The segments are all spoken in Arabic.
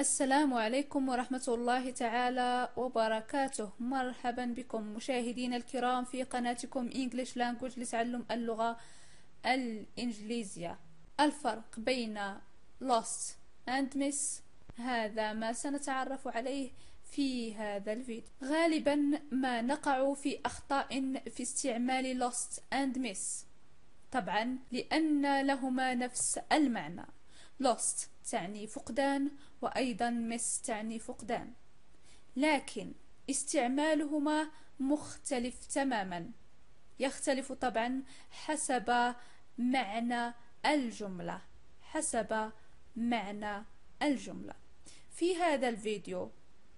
السلام عليكم ورحمة الله تعالى وبركاته. مرحبا بكم مشاهدين الكرام في قناتكم English Language لتعلم اللغة الإنجليزية. الفرق بين lost and miss هذا ما سنتعرف عليه في هذا الفيديو. غالبا ما نقع في أخطاء في استعمال lost and miss. طبعا لأن لهما نفس المعنى. lost تعني فقدان وأيضا miss تعني فقدان. لكن استعمالهما مختلف تماما. يختلف طبعا حسب معنى الجملة. حسب معنى الجملة. في هذا الفيديو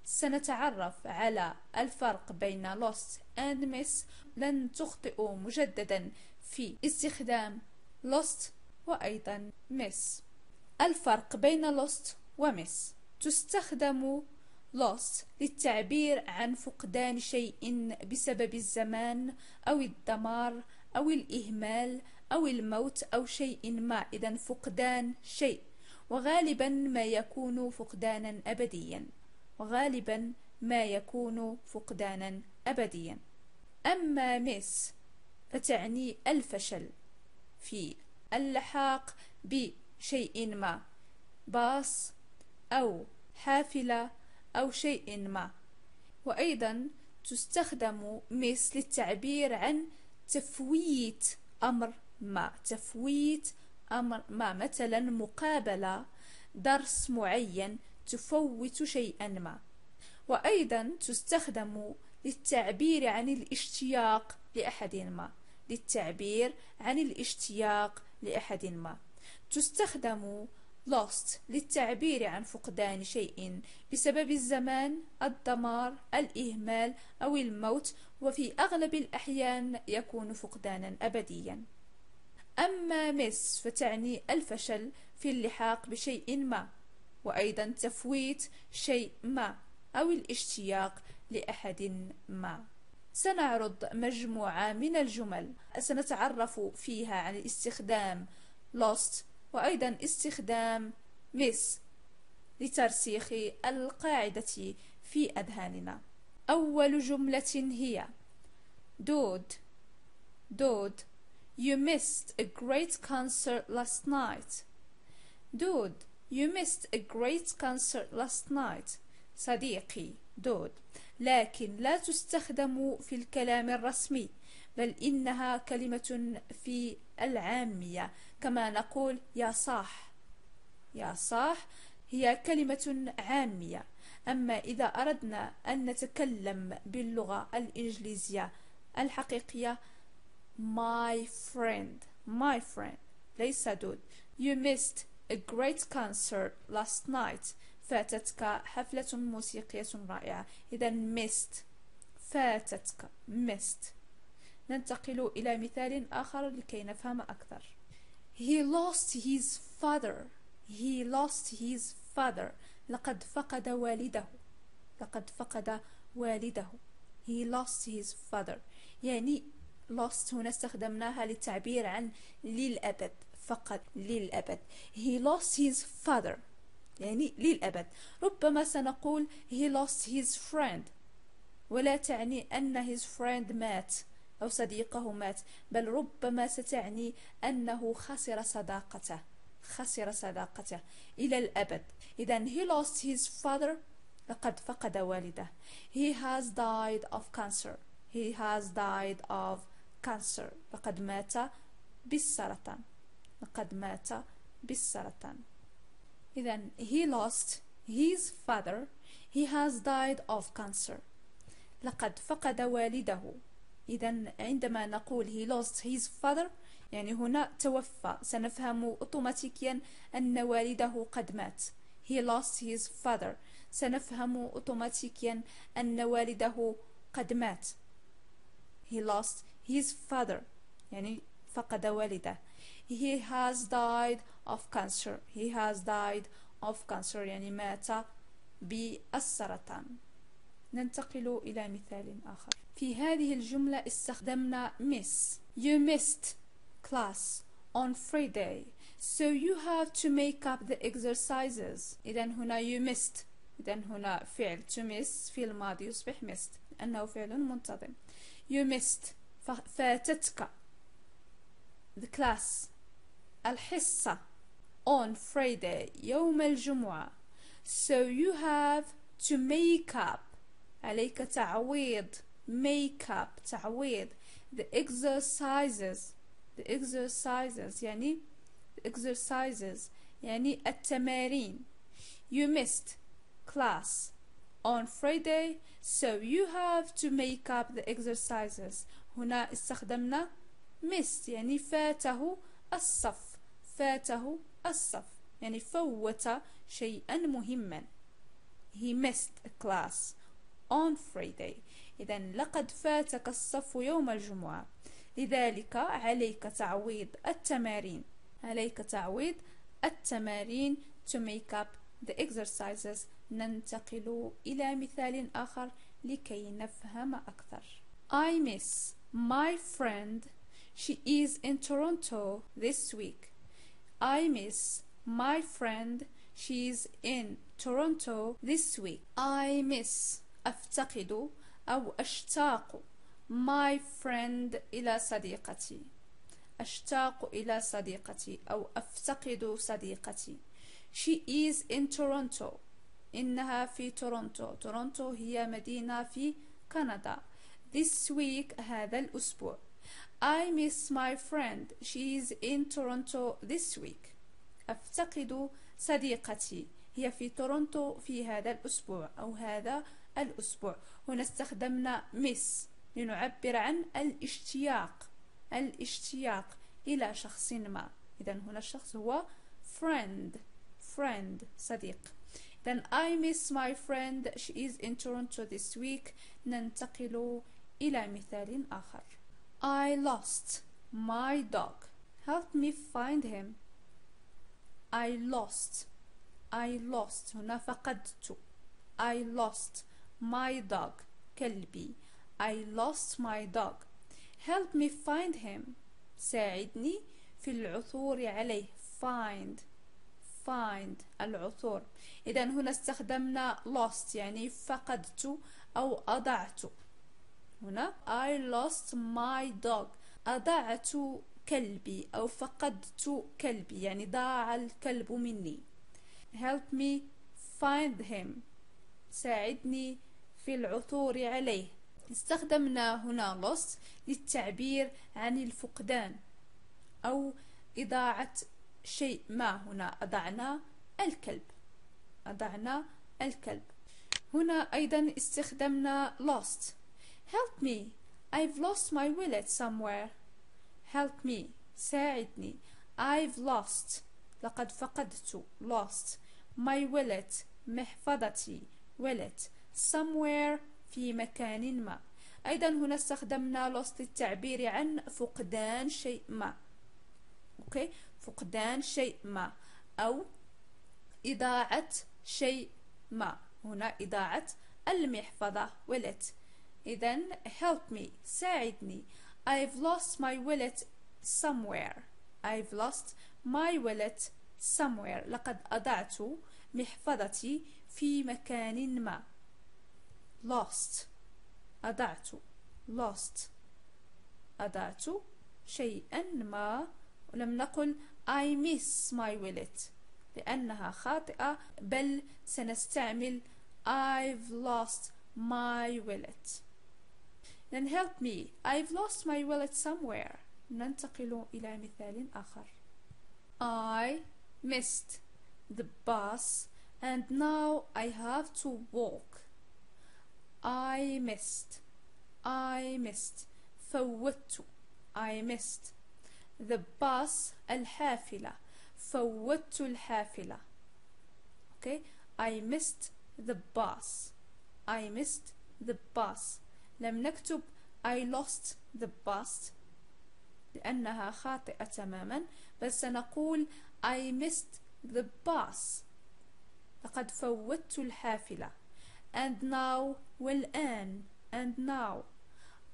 سنتعرف على الفرق بين lost and miss. لن تخطئوا مجددا في استخدام lost وأيضا miss. الفرق بين lost و miss تستخدم lost للتعبير عن فقدان شيء بسبب الزمان أو الدمار أو الإهمال أو الموت أو شيء ما. إذا فقدان شيء وغالبا ما يكون فقدانا أبديا. وغالبا ما يكون فقدانا أبديا. أما مس فتعني الفشل في اللحاق بشيء ما باص أو حافلة أو شيء ما. وأيضا تستخدم مس للتعبير عن تفويت أمر ما. تفويت أمر ما مثلا مقابلة درس معين تفوت شيئا ما. وأيضا تستخدم للتعبير عن الاشتياق لأحد ما. للتعبير عن الاشتياق لأحد ما. تستخدم lost للتعبير عن فقدان شيء بسبب الزمان الدمار الإهمال أو الموت وفي أغلب الأحيان يكون فقدانا أبديا. أما مس فتعني الفشل في اللحاق بشيء ما وأيضا تفويت شيء ما أو الاشتياق لأحد ما. سنعرض مجموعة من الجمل. سنتعرف فيها عن استخدام lost وأيضا استخدام miss لترسيخ القاعدة في أذهاننا أول جملة هي دود دود You missed a great concert last night. Dude, you missed a great concert last night. صديقي دود لكن لا تستخدم في الكلام الرسمي بل إنها كلمة في العامية. كما نقول يا صاح. يا صاح هي كلمة عامية. أما إذا أردنا أن نتكلم باللغة الإنجليزية الحقيقية my friend my friend ليس دود. You missed a great concert last night. فاتتك حفلة موسيقية رائعة. إذا missed فاتتك missed. ننتقل إلى مثال آخر لكي نفهم أكثر. He lost his father. He lost his father. لقد فقد والده. لقد فقد والده. He lost his father. يعني lost هنا استخدمناها للتعبير عن للأبد. فقط للأبد. He lost his father. يعني للأبد. ربما سنقول he lost his friend. ولا تعني أن his friend مات. أو صديقه مات بل ربما ستعني أنه خسر صداقته خسر صداقته إلى الأبد. إذا he lost his father لقد فقد والده. He has died of cancer. He has died of cancer. لقد مات بالسرطان. لقد مات بالسرطان. إذا he lost his father. He has died of cancer. لقد فقد والده. إذا عندما نقول he lost his father يعني هنا توفى. سنفهم أوتوماتيكيا أن والده قد مات. He lost his father. سنفهم أوتوماتيكيا أن والده قد مات. He lost his father. يعني فقد والده. He has died of cancer. He has died of cancer. يعني مات بالسرطان ننتقل إلى مثال آخر في هذه الجملة استخدمنا miss you missed class on Friday so you have to make up the exercises إذا هنا you missed إذا هنا فعل to miss في الماضي يصبح missed لأنه فعل منتظم you missed فاتتك the class الحصة on Friday يوم الجمعة so you have to make up عليك تعويض make up تعويض the exercises the exercises يعني exercises يعني التمارين you missed class on Friday so you have to make up the exercises هنا استخدمنا missed يعني فاته الصف فاته الصف يعني فوت شيئا مهما he missed a class on Friday إذا لقد فاتك الصف يوم الجمعة لذلك عليك تعويض التمارين عليك تعويض التمارين to make up the exercises ننتقل إلى مثال آخر لكي نفهم أكثر I miss my friend she is in Toronto this week I miss my friend she's in Toronto this week I miss أفتقد أو أشتاق my friend إلى صديقتي. أشتاق إلى صديقتي أو أفتقد صديقتي. She is in Toronto. إنها في تورونتو. تورونتو هي مدينة في كندا. This week هذا الأسبوع. I miss my friend. She is in Toronto this week. أفتقد صديقتي. هي في تورونتو في هذا الأسبوع أو هذا الأسبوع هنا استخدمنا miss لنعبر عن الاشتياق الاشتياق إلى شخص ما إذا هنا الشخص هو friend friend صديق Then I miss my friend she is in Toronto this week ننتقل إلى مثال آخر I lost my dog help me find him I lost I lost هنا فقدت I lost my dog كلبي. I lost my dog. Help me find him. ساعدني في العثور عليه. Find. Find. العثور. إذا هنا استخدمنا lost يعني فقدت أو أضعت. هنا I lost my dog. أضعت كلبي أو فقدت كلبي يعني ضاع الكلب مني. Help me find him. ساعدني في العثور عليه. استخدمنا هنا lost للتعبير عن الفقدان أو إضاعة شيء ما. هنا أضعنا الكلب. أضعنا الكلب. هنا أيضا استخدمنا lost. Help me. I've lost my wallet somewhere. Help me. ساعدني. I've lost. لقد فقدت. Lost. My wallet. محفظتي. Wallet. Somewhere في مكان ما. أيضا هنا استخدمنا lost للتعبير عن فقدان شيء ما. أوكي؟ فقدان شيء ما. أو إضاعة شيء ما. هنا إضاعة المحفظة wallet إذا help me ساعدني. I've lost my wallet somewhere. I've lost my wallet somewhere. لقد أضعت محفظتي في مكان ما. lost أضعت lost أضعت شيئا ما ولم نقل I miss my wallet لأنها خاطئة بل سنستعمل I've lost my wallet then help me I've lost my wallet somewhere ننتقل إلى مثال آخر I missed the bus and now I have to walk I missed I missed فوتت I missed the bus الحافلة فوتت الحافلة okay I missed the bus I missed the bus لم نكتب I lost the bus لأنها خاطئة تماما بل سنقول I missed the bus لقد فوتت الحافلة and now والآن and now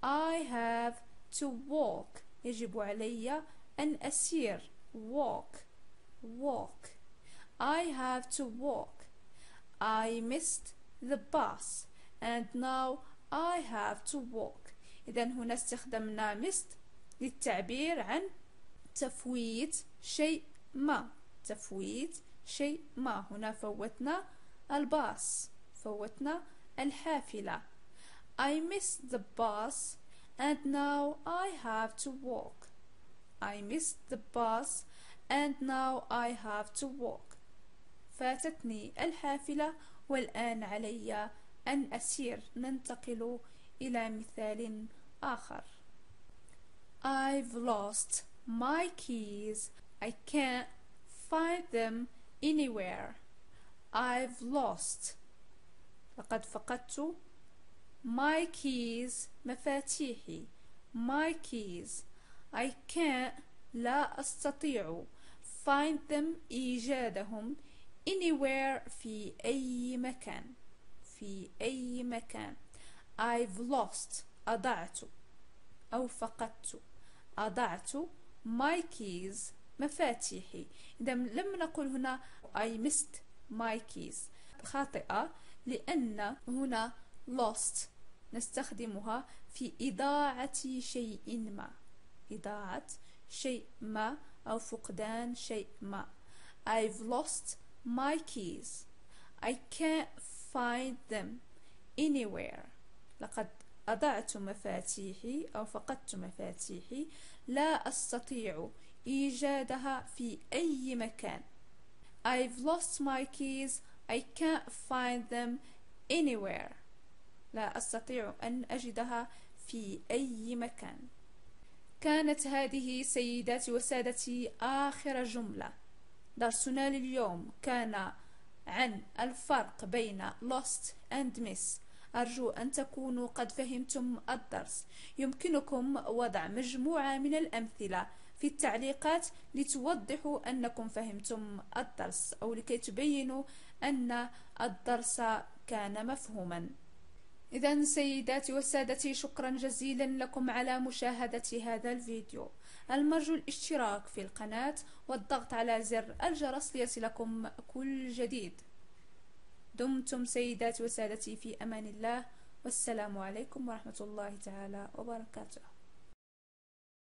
I have to walk. يجب علي أن أسير walk walk. I have to walk. I missed the bus. And now I have to walk. إذا هنا استخدمنا missed للتعبير عن تفويت شيء ما تفويت شيء ما هنا فوتنا الباص فوتنا الحافلة I missed the bus and now I have to walk I missed the bus and now I have to walk فاتتني الحافلة والآن علي أن أسير ننتقل إلى مثال آخر I've lost my keys I can't find them anywhere I've lost لقد فقدت my keys مفاتيحي. my keys. I can't لا أستطيع. find them إيجادهم anywhere في أي مكان. في أي مكان. I've lost. أضعت. أو فقدت. أضعت my keys مفاتيحي. إذا لم نقل هنا I missed my keys. خاطئة. لأن هنا lost نستخدمها في إضاعة شيء ما. إضاعة شيء ما أو فقدان شيء ما. I've lost my keys. I can't find them anywhere. لقد أضعت مفاتيحي أو فقدت مفاتيحي. لا أستطيع إيجادها في أي مكان. I've lost my keys I can't find them anywhere. لا أستطيع أن أجدها في أي مكان. كانت هذه سيداتي وسادتي آخر جملة. درسنا لليوم. كان عن الفرق بين lost and miss. أرجو أن تكونوا قد فهمتم الدرس. يمكنكم وضع مجموعة من الأمثلة في التعليقات لتوضحوا أنكم فهمتم الدرس أو لكي تبينوا أن الدرس كان مفهوما. إذا سيداتي وسادتي شكرا جزيلا لكم على مشاهدة هذا الفيديو. المرجو الاشتراك في القناة والضغط على زر الجرس ليصلكم كل جديد. دمتم سيداتي وسادتي في أمان الله. والسلام عليكم ورحمة الله تعالى وبركاته.